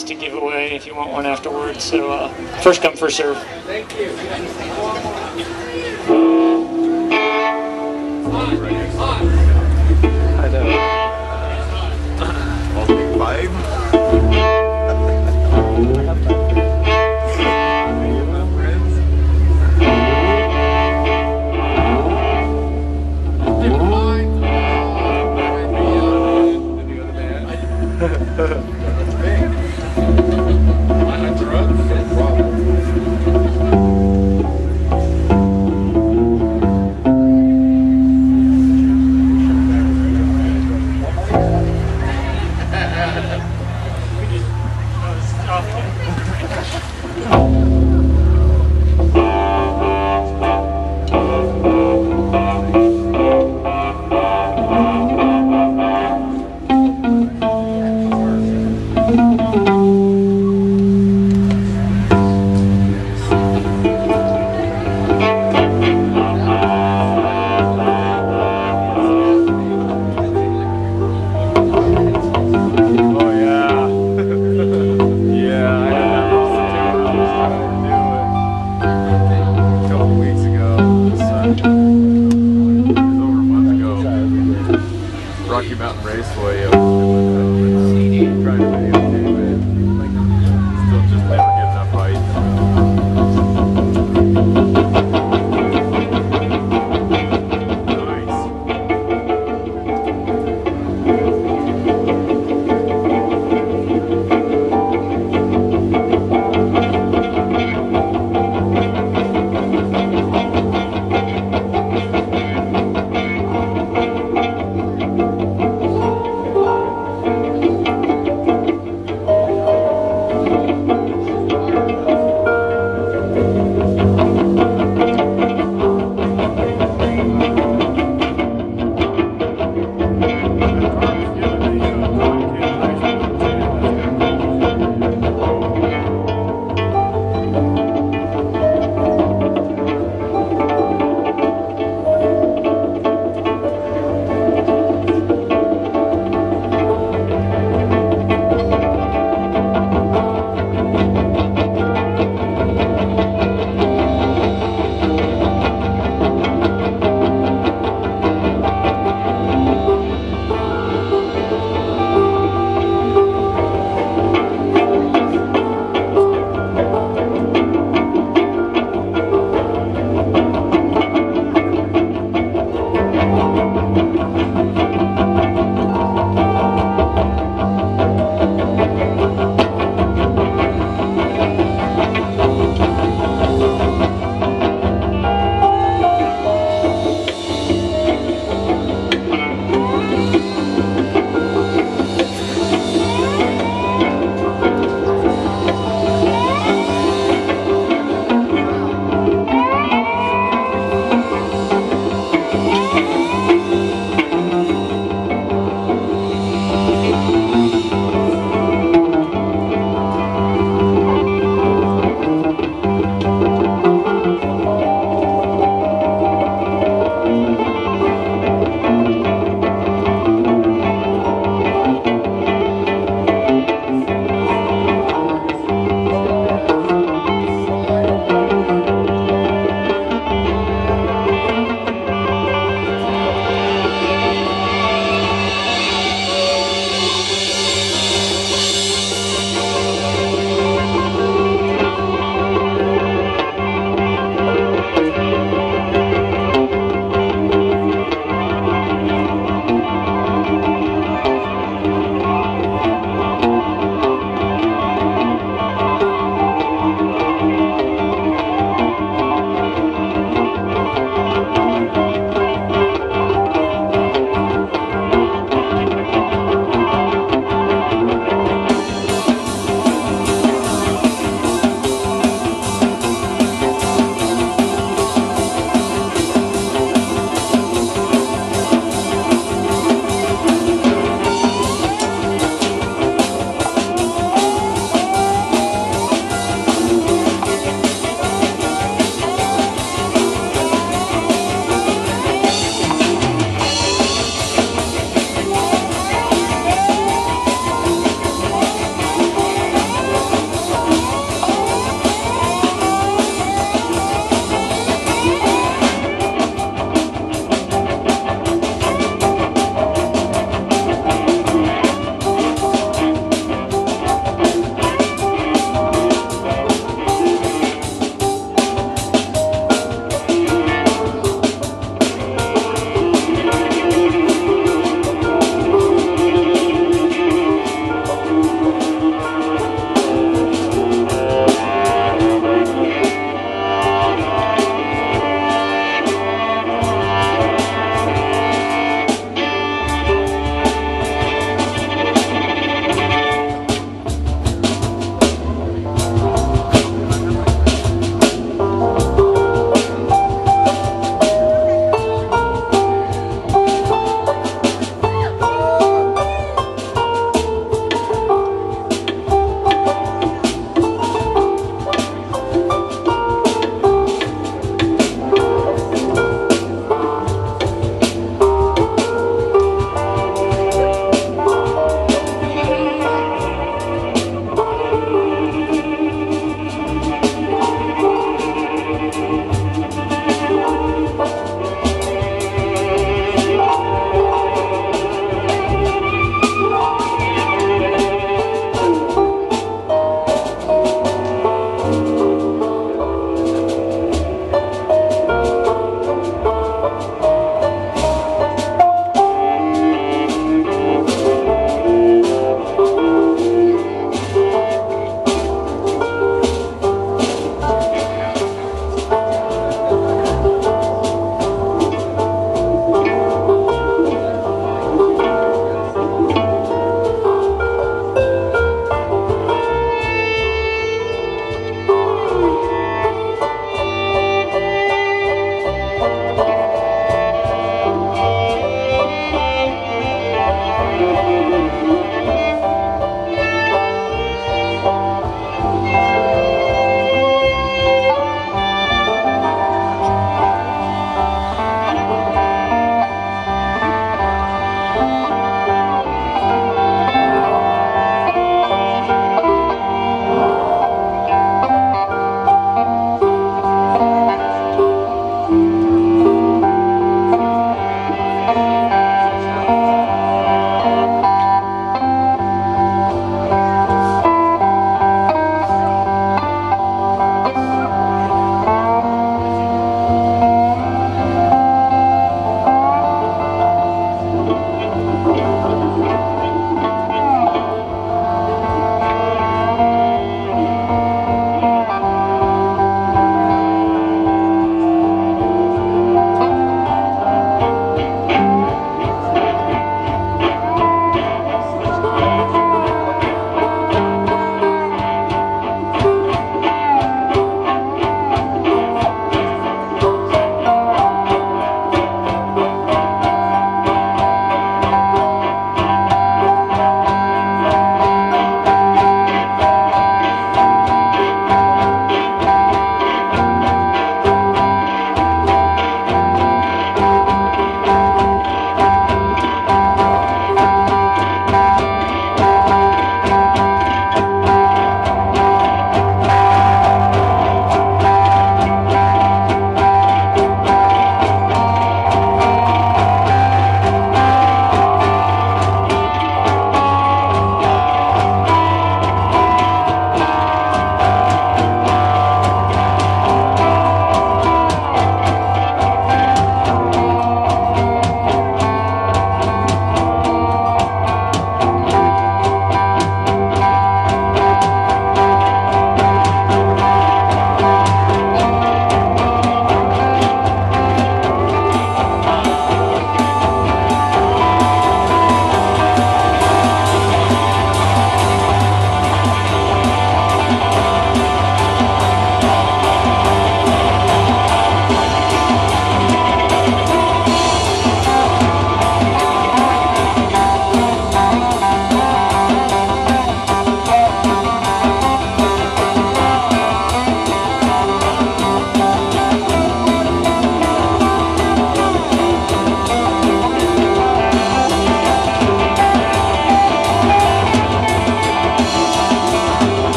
to give away if you want one afterwards. So uh, first come, first serve. Thank you. I know. I'll take five.